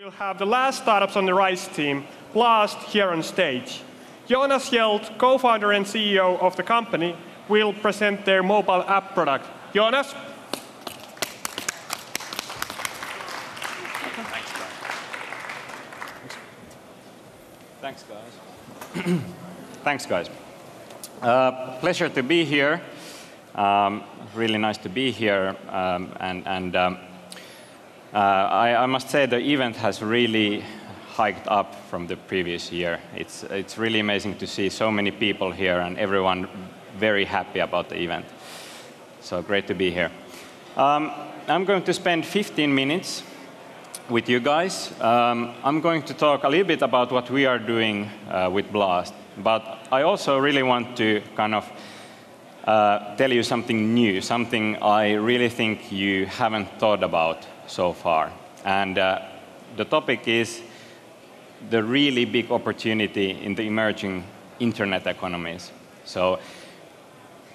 We'll have the last startups on the Rise team, Blaast, here on stage. Joonas Hjelt, co-founder and CEO of the company, will present their mobile app product. Joonas? Thanks, guys. Thanks, guys. Uh, pleasure to be here. Um, really nice to be here. Um, and and um, uh, I, I, must say the event has really hiked up from the previous year. It's, it's really amazing to see so many people here and everyone very happy about the event. So great to be here. Um, I'm going to spend 15 minutes with you guys. Um, I'm going to talk a little bit about what we are doing uh, with Blaast, but I also really want to kind of uh, tell you something new, something I really think you haven't thought about so far. And uh, the topic is the really big opportunity in the emerging internet economies. So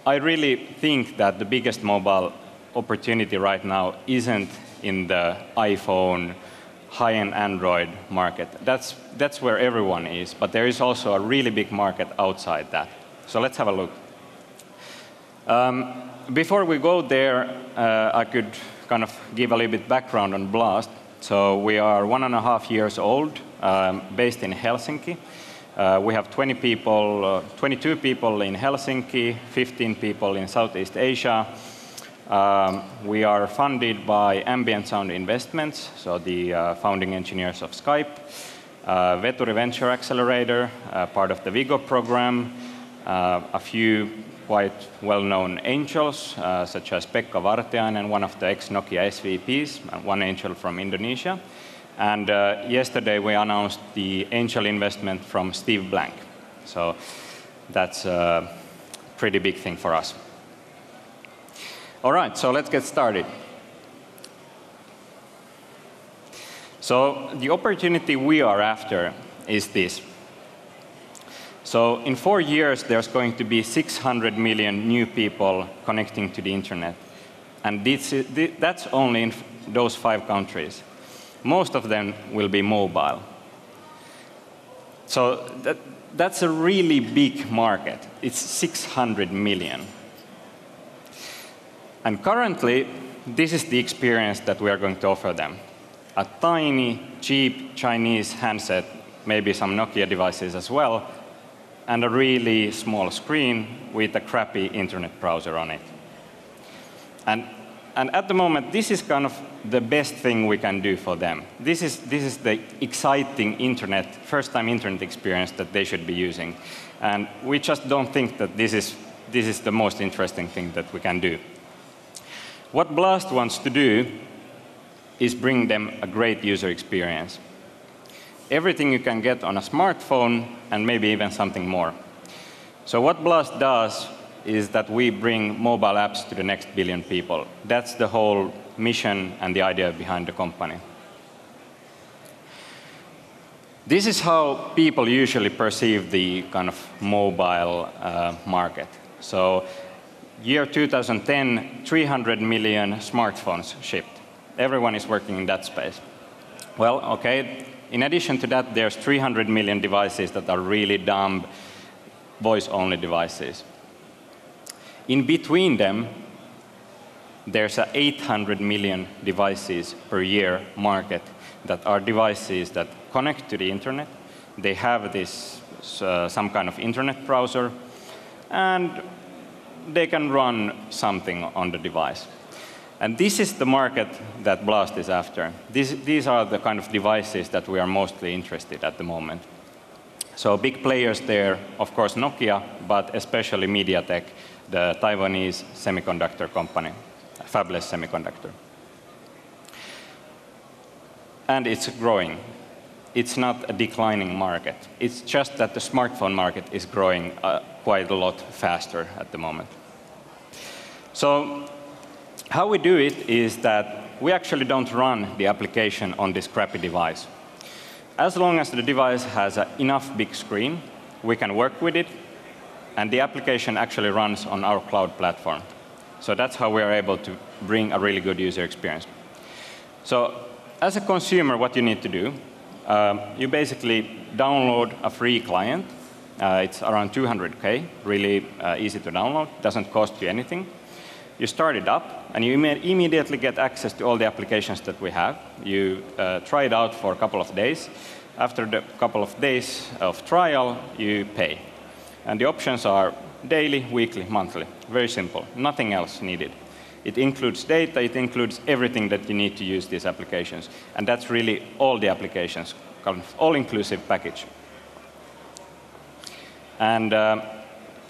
I really think that the biggest mobile opportunity right now isn't in the iPhone, high-end Android market. That's, that's where everyone is, but there is also a really big market outside that. So let's have a look. Um, before we go there, uh, I could kind of give a little bit background on Blaast. So we are one and a half years old, um, based in Helsinki. Uh, we have 20 people, uh, 22 people in Helsinki, 15 people in Southeast Asia, um, we are funded by Ambient Sound Investments, so the uh, founding engineers of Skype, uh, Veturi Venture Accelerator, uh, part of the Vigo program, uh, a few quite well-known angels, uh, such as Pekka Vartiainen, one of the ex-Nokia SVPs, and one angel from Indonesia. And uh, yesterday we announced the angel investment from Steve Blank. So that's a pretty big thing for us. All right, so let's get started. So the opportunity we are after is this. So in four years, there's going to be 600 million new people connecting to the internet. And this, that's only in those five countries. Most of them will be mobile. So that, that's a really big market. It's 600 million. And currently, this is the experience that we are going to offer them. A tiny, cheap Chinese handset, maybe some Nokia devices as well, and a really small screen with a crappy internet browser on it. And, and at the moment, this is kind of the best thing we can do for them. This is, this is the exciting internet, first-time internet experience that they should be using. And we just don't think that this is, this is the most interesting thing that we can do. What Blaast wants to do is bring them a great user experience. Everything you can get on a smartphone and maybe even something more. So what Blaast does is that we bring mobile apps to the next billion people. That's the whole mission and the idea behind the company. This is how people usually perceive the kind of mobile uh, market. So year 2010, 300 million smartphones shipped. Everyone is working in that space. Well, okay, in addition to that, there's 300 million devices that are really dumb voice-only devices. In between them, there's a 800 million devices per year market that are devices that connect to the internet. They have this, uh, some kind of internet browser, and they can run something on the device. And this is the market that Blaast is after. These, these are the kind of devices that we are mostly interested at the moment. So big players there, of course Nokia, but especially MediaTek, the Taiwanese semiconductor company, fabless semiconductor. And it's growing. It's not a declining market. It's just that the smartphone market is growing uh, quite a lot faster at the moment. So how we do it is that we actually don't run the application on this crappy device. As long as the device has enough big screen, we can work with it, and the application actually runs on our cloud platform. So that's how we are able to bring a really good user experience. So as a consumer, what you need to do, um, you basically download a free client. Uh, it's around 200k, really uh, easy to download, doesn't cost you anything. You start it up, and you Im immediately get access to all the applications that we have. You uh, try it out for a couple of days. After the couple of days of trial, you pay. And the options are daily, weekly, monthly. Very simple, nothing else needed. It includes data, it includes everything that you need to use these applications. And that's really all the applications, all-inclusive package. And uh,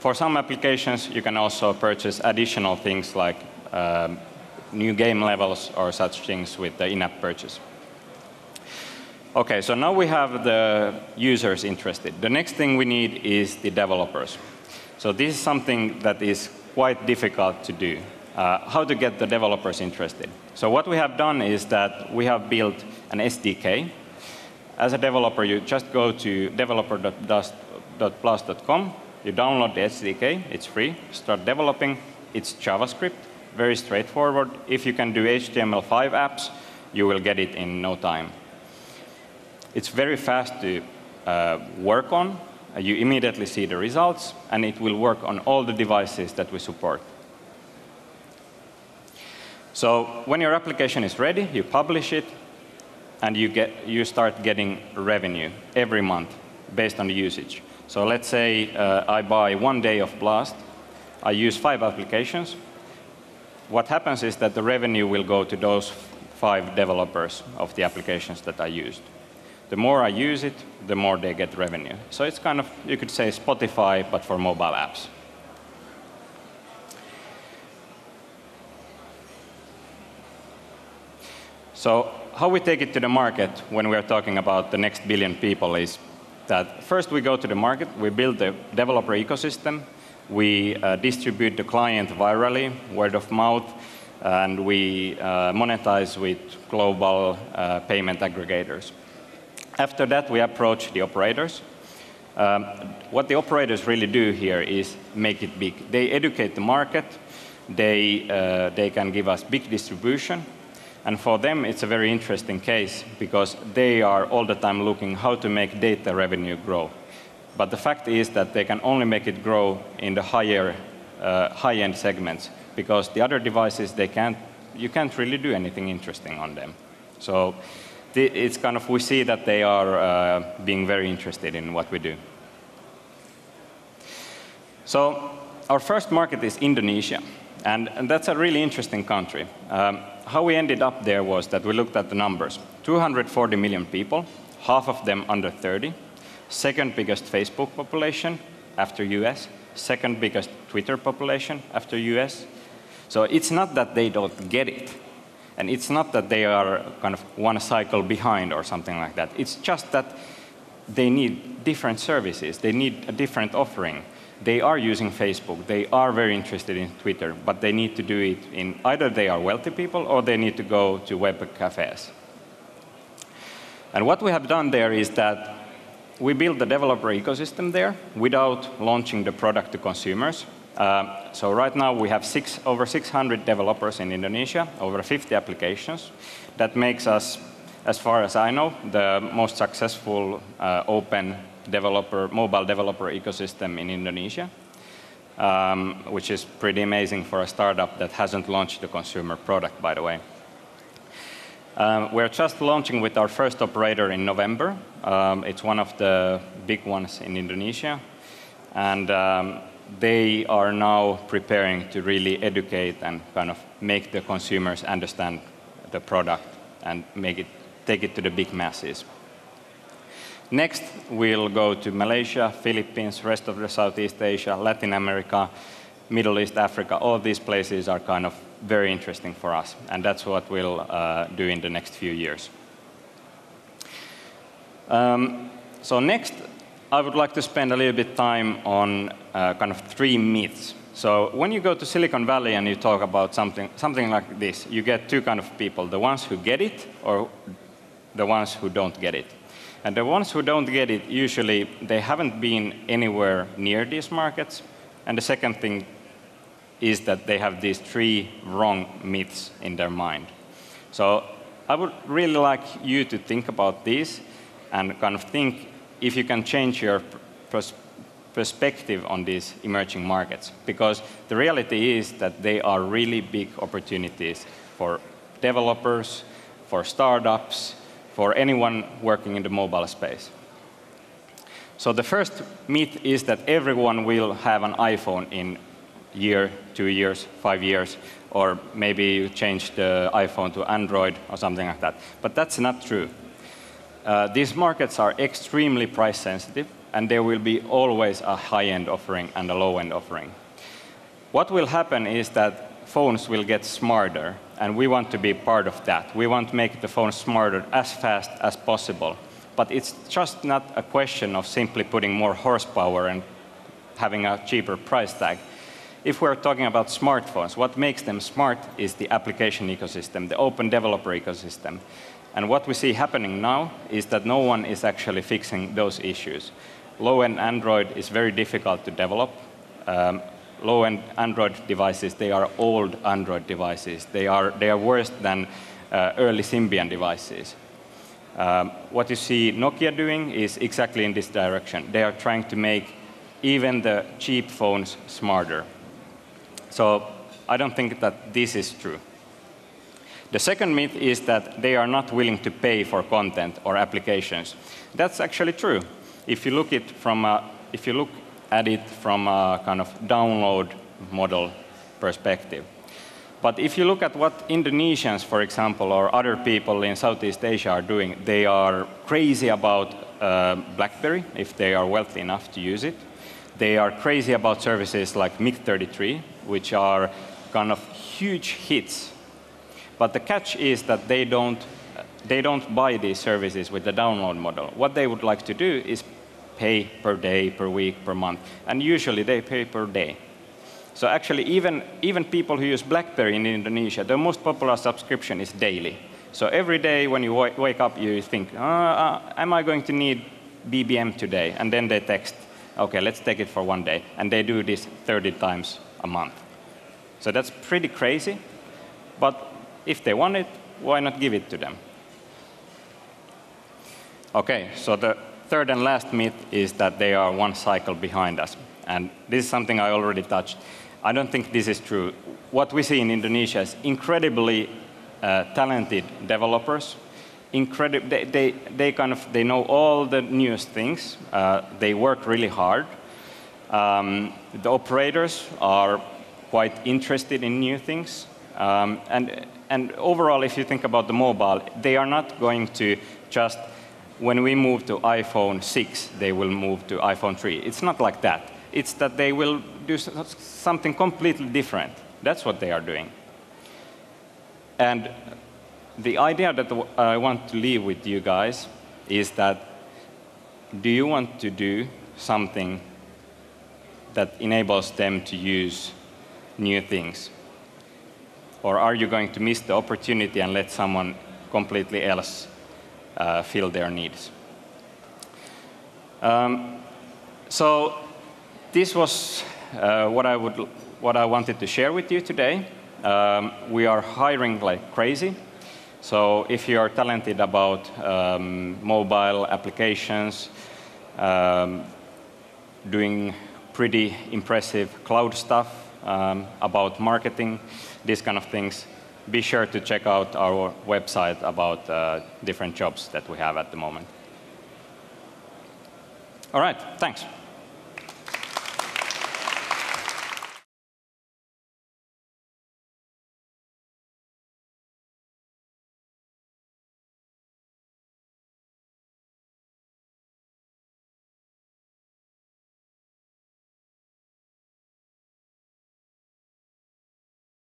for some applications, you can also purchase additional things like um, new game levels or such things with the in-app purchase. Okay, so now we have the users interested. The next thing we need is the developers. So this is something that is quite difficult to do. Uh, how to get the developers interested. So what we have done is that we have built an SDK. As a developer, you just go to developer.blaast.com, you download the SDK, it's free, start developing, it's JavaScript, very straightforward. If you can do HTML5 apps, you will get it in no time. It's very fast to uh, work on. Uh, you immediately see the results, and it will work on all the devices that we support. So when your application is ready, you publish it, and you, get, you start getting revenue every month based on the usage. So let's say uh, I buy one day of Blaast. I use five applications. What happens is that the revenue will go to those five developers of the applications that I used. The more I use it, the more they get revenue. So it's kind of, you could say Spotify, but for mobile apps. So how we take it to the market when we are talking about the next billion people is that first we go to the market, we build the developer ecosystem, we uh, distribute the client virally, word of mouth, and we uh, monetize with global uh, payment aggregators. After that, we approach the operators. Um, what the operators really do here is make it big. They educate the market, they, uh, they can give us big distribution, and for them, it's a very interesting case because they are all the time looking how to make data revenue grow. But the fact is that they can only make it grow in the higher, uh, high-end segments because the other devices, they can't, you can't really do anything interesting on them. So it's kind of, we see that they are uh, being very interested in what we do. So our first market is Indonesia. And, and that's a really interesting country. Um, how we ended up there was that we looked at the numbers. 240 million people, half of them under 30. Second biggest Facebook population after US. Second biggest Twitter population after US. So it's not that they don't get it. And it's not that they are kind of one cycle behind or something like that. It's just that they need different services. They need a different offering they are using Facebook, they are very interested in Twitter, but they need to do it in either they are wealthy people or they need to go to web cafes. And what we have done there is that we built the developer ecosystem there without launching the product to consumers. Um, so right now we have six, over 600 developers in Indonesia, over 50 applications. That makes us, as far as I know, the most successful uh, open developer, mobile developer ecosystem in Indonesia, um, which is pretty amazing for a startup that hasn't launched a consumer product, by the way. Um, we're just launching with our first operator in November. Um, it's one of the big ones in Indonesia. And um, they are now preparing to really educate and kind of make the consumers understand the product and make it, take it to the big masses. Next, we'll go to Malaysia, Philippines, rest of the Southeast Asia, Latin America, Middle East, Africa. All these places are kind of very interesting for us, and that's what we'll uh, do in the next few years. Um, so next, I would like to spend a little bit time on uh, kind of three myths. So when you go to Silicon Valley and you talk about something, something like this, you get two kind of people, the ones who get it or the ones who don't get it. And the ones who don't get it, usually they haven't been anywhere near these markets. And the second thing is that they have these three wrong myths in their mind. So I would really like you to think about this and kind of think if you can change your pers perspective on these emerging markets. Because the reality is that they are really big opportunities for developers, for startups, for anyone working in the mobile space. So the first myth is that everyone will have an iPhone in year, two years, five years, or maybe you change the iPhone to Android or something like that. But that's not true. Uh, these markets are extremely price sensitive, and there will be always a high-end offering and a low-end offering. What will happen is that phones will get smarter, and we want to be part of that. We want to make the phone smarter as fast as possible. But it's just not a question of simply putting more horsepower and having a cheaper price tag. If we're talking about smartphones, what makes them smart is the application ecosystem, the open developer ecosystem. And what we see happening now is that no one is actually fixing those issues. Low-end Android is very difficult to develop. Um, Low-end Android devices, they are old Android devices. They are, they are worse than uh, early Symbian devices. Um, what you see Nokia doing is exactly in this direction. They are trying to make even the cheap phones smarter. So I don't think that this is true. The second myth is that they are not willing to pay for content or applications. That's actually true. If you look, it from a, if you look at it from a kind of download model perspective. But if you look at what Indonesians, for example, or other people in Southeast Asia are doing, they are crazy about uh, BlackBerry, if they are wealthy enough to use it. They are crazy about services like MiG-33, which are kind of huge hits but the catch is that they don't, they don't buy these services with the download model. What they would like to do is pay per day, per week, per month. And usually they pay per day. So actually, even, even people who use BlackBerry in Indonesia, the most popular subscription is daily. So every day when you wake up, you think, uh, am I going to need BBM today? And then they text, okay, let's take it for one day. And they do this 30 times a month. So that's pretty crazy. But if they want it, why not give it to them? Okay, so the third and last myth is that they are one cycle behind us. And this is something I already touched. I don't think this is true. What we see in Indonesia is incredibly uh, talented developers. Incredi they, they, they, kind of they know all the newest things. Uh, they work really hard. Um, the operators are quite interested in new things. Um, and and overall, if you think about the mobile, they are not going to just, when we move to iPhone 6, they will move to iPhone 3. It's not like that. It's that they will do something completely different. That's what they are doing. And the idea that I want to leave with you guys is that do you want to do something that enables them to use new things? Or are you going to miss the opportunity and let someone completely else fill their needs? Um, so this was uh, what I would what I wanted to share with you today. Um, we are hiring like crazy. So if you are talented about um, mobile applications, um, doing pretty impressive cloud stuff, um, about marketing, these kind of things, be sure to check out our website about uh, different jobs that we have at the moment. All right, thanks.